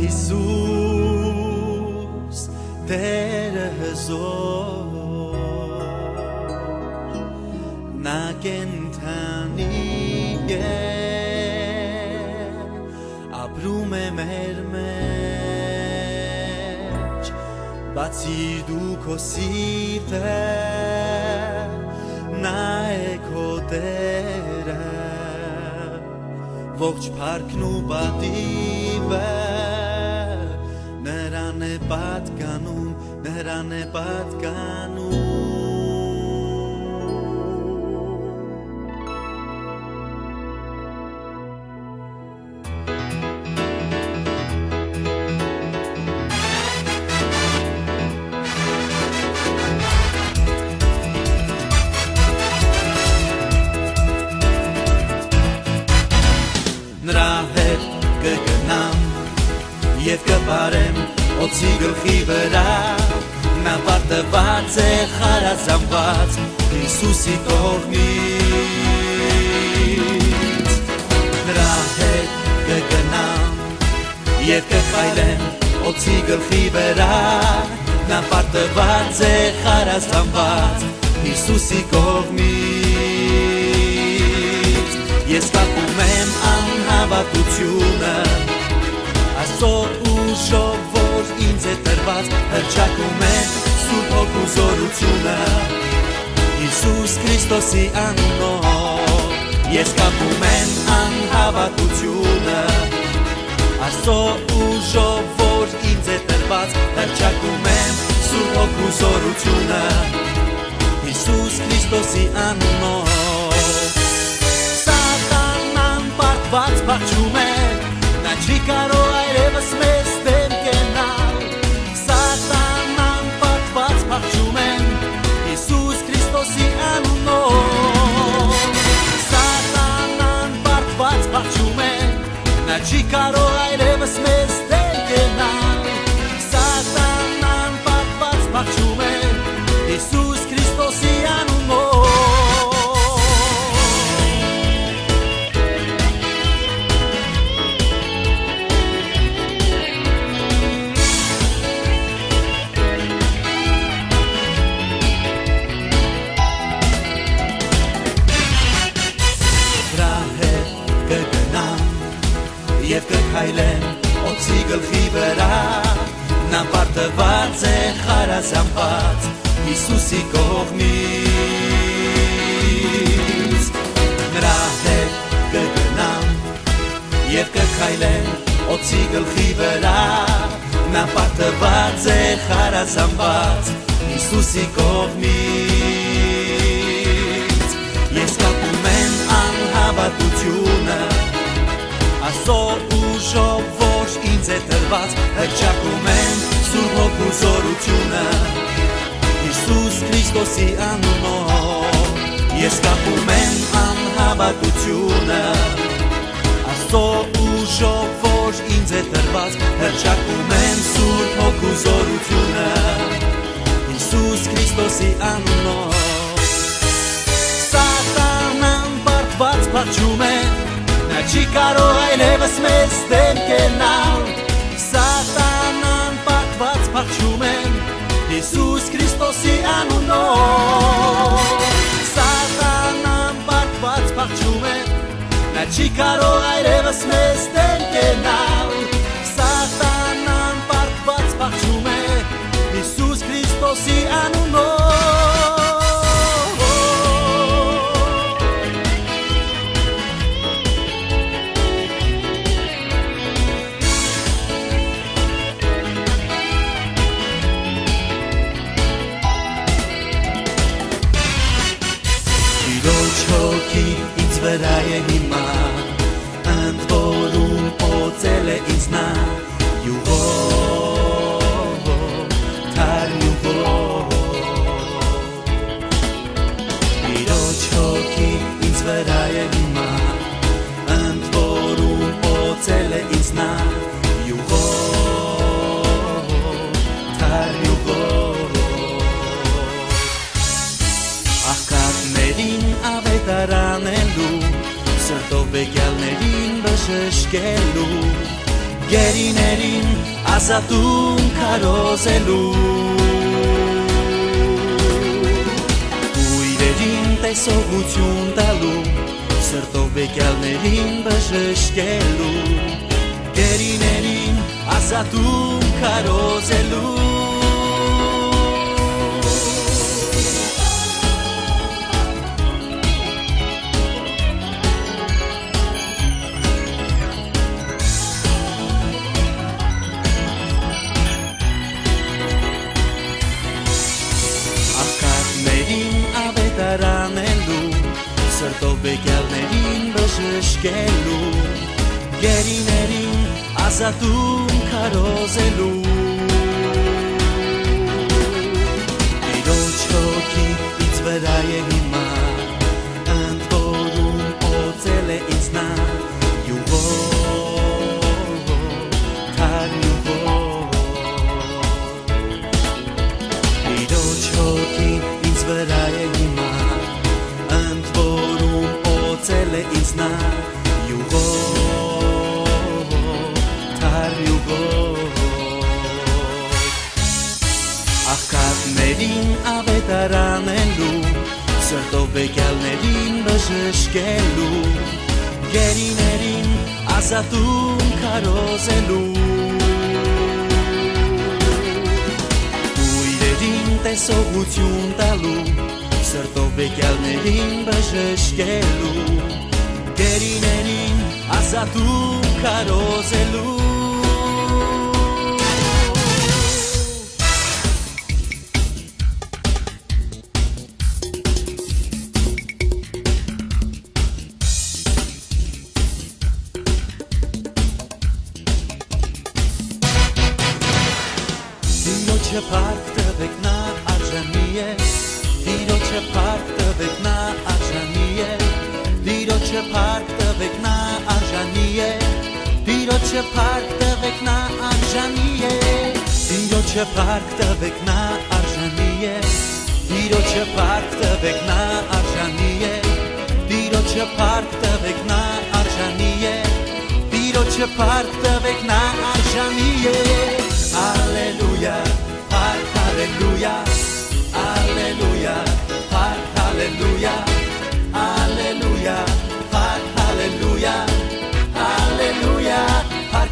Հիսուս Տերը հզոր Նա կենթանի է ապրում է մեր մեջ բացի դու քո սիրտը նա է քո Տերը ողջ փառքն ու պատիվը պատկանում նրան է պատկանում նրա հետ կգնամ եւ կբարեմ օծի գլխի վրա նա պատված է խարազամված Հիսուսի կողմից նրա հետ կգնամ եւ կխայլեմ օծի գլխի վրա նա պատված է խարազամված Հիսուսի կողմից ես կապում եմ անհավատությունը է տրված հրճակում է Սուրբ հոգու զորությունը Հիսուս Քրիստոսի անունով ես կապում եմ անհավատությունը Աստծո ուժով որ ինձ է տրված հրճակում եմ Սուրբ հոգու զորությունը Հիսուս Քրիստոսի անունով Սատանան պատված բաճում է Նա չի կարող այրևս Նա եւ կքայլեմ օծի գլխի վրա նա պարտված է խարազամված Հիսուսի կողմից նրա հետ կգնամ եւ կքայլեմ օծի գլխի վրա նա պարտված է խարազամված Հիսուսի կողմից ես կապում եմ անհավատությունը Աստծո ուժով որ ինձ է տրված հրճակում եմ Սուրբ հոգու զորությունը Հիսուս Քրիստոսի անունով ես կապում եմ անհավատությունը Աստծո ուժով որ ինձ է տրված հրճակում եմ Սուրբ հոգու զորությունը Հիսուս Քրիստոսի անունով Սատանան բարտված բաճում է չի կարող այլևս մեզ դեմ կենալ Սատանան բարտված բաճում է Հիսուս Քրիստոսի անունով Սատանան բարտված բաճում է Նա չի կարող այլևս մեզ դեմ վրա է հիմա Ընդ որում օծել է բժշկելու գերիներին ազատում քարոզելու Ուիրերին տեսողություն տալու սրտով բեկյալներին բժշկելու գերիներին ազատում քարոզելու բեկերներին բժշկելու, գերիներին ազատում կարոզելու, ինձ նա յուղով թար յուղով աղքատներին ավետարանելու սրտով բեկյալներին բժշկելու գերիներին ազատում քարոզելու Ուիրերին տեսողություն տալու սրտով բեկյալներին բժշկելու Վերիներին ազատու կարոզելու Տիրոջը փառք տվեք նա արժանի է Տիրոջը փառք տվեք նա արժանի է Տիրոջը փառք տվեք նա արժանի է Տիրոջը փառք տվեք նա արժանի է Տիրոջը փառք տվեք նա արժանի է Տիրոջը փառք տվեք նա արժանի է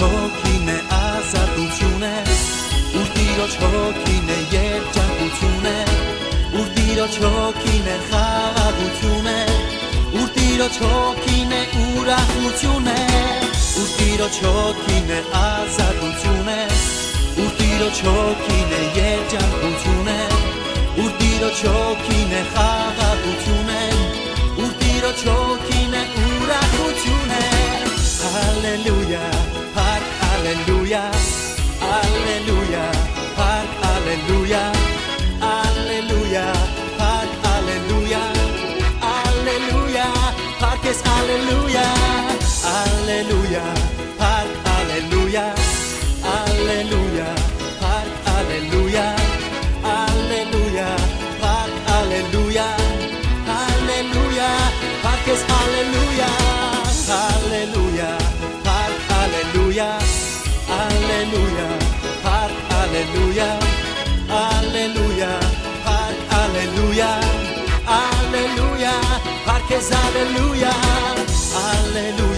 Հոգին է ազատություն է Ուր Տիրոջ հոգին է երջանկություն է Ուր Տիրոջ հոգին է խաղաղություն է Ուր Տիրոջ հոգին է ուրախություն է Ուր Տիրոջ հոգին է ազատություն է Ուր Տիրոջ հոգին է երջանկություն է Ուր Տիրոջ հոգին է խաղաղություն է Ուր Տիրոջ հոգին է ուրախություն է Aleluya, aleluya, par aleluya, aleluya, par aleluya, aleluya, par que es aleluya, aleluya. hallelujah, hallelujah.